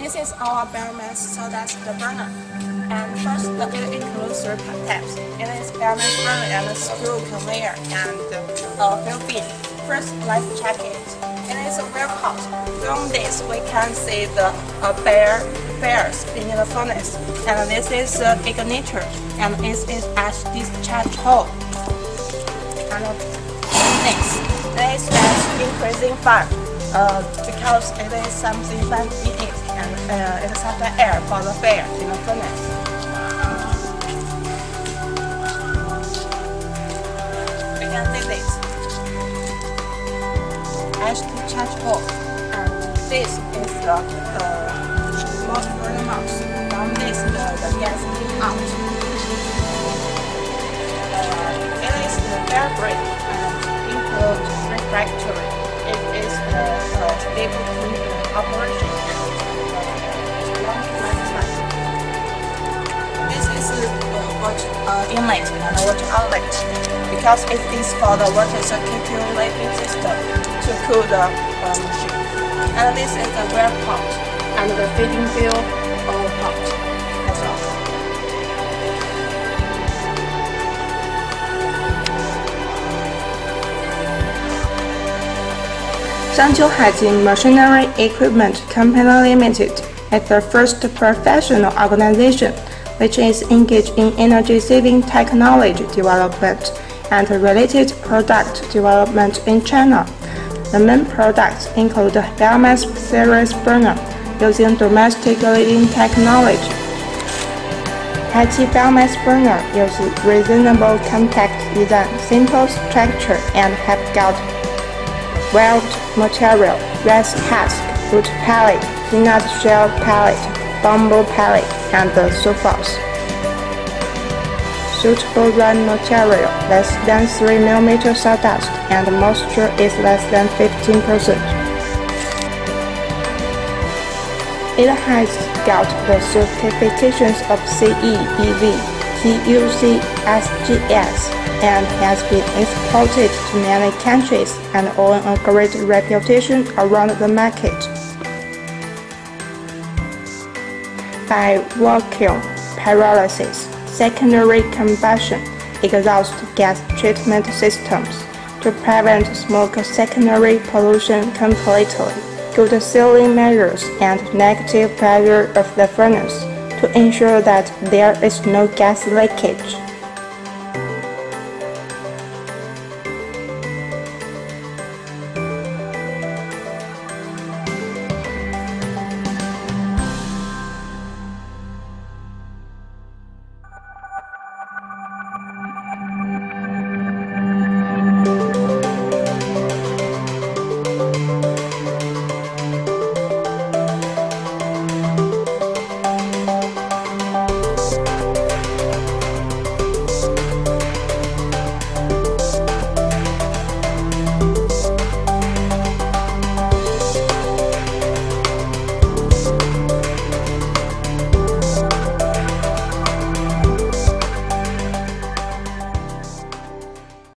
This is our biomass sawdust burner. And first, it includes three types. It is biomass burner and a screw conveyor and a fuel bin. First, let's check it. It is a cut. From this, we can see the uh, bare bears in the furnace. And this is the igniter, and it is at discharge hole. And next, this is increasing fire. Uh, because it is something in it and uh, it supplies air for the fire in the furnace. We can see this. Ash discharge hole. And this is the uh, most burner mouse. From this, the, the gas out. Uh, it is the air brake and include refractory. It is a stable operation and uh, long. This is uh, water uh, inlet and water outlet because it is for the water circulating system to cool the uh, machine. And this is the wear pot and the feeding fuel uh, pot as well. Shangqiu Haiqi Machinery Equipment Company Limited is the first professional organization which is engaged in energy-saving technology development and related product development in China. The main products include the biomass series burner using domestic leading technology. Haiqi biomass burner uses reasonable compact design, simple structure, and have got weld material, rice husk, wood pellet, peanut shell pellet, bamboo pellet, and so forth. Suitable run material less than 3 mm sawdust and moisture is less than 15%. It has got the certifications of CE, EV, TUC, SGS, and has been exported to many countries and earned a great reputation around the market. By vacuum pyrolysis, secondary combustion, exhaust gas treatment systems to prevent smoke secondary pollution completely, good sealing measures and negative pressure of the furnace to ensure that there is no gas leakage.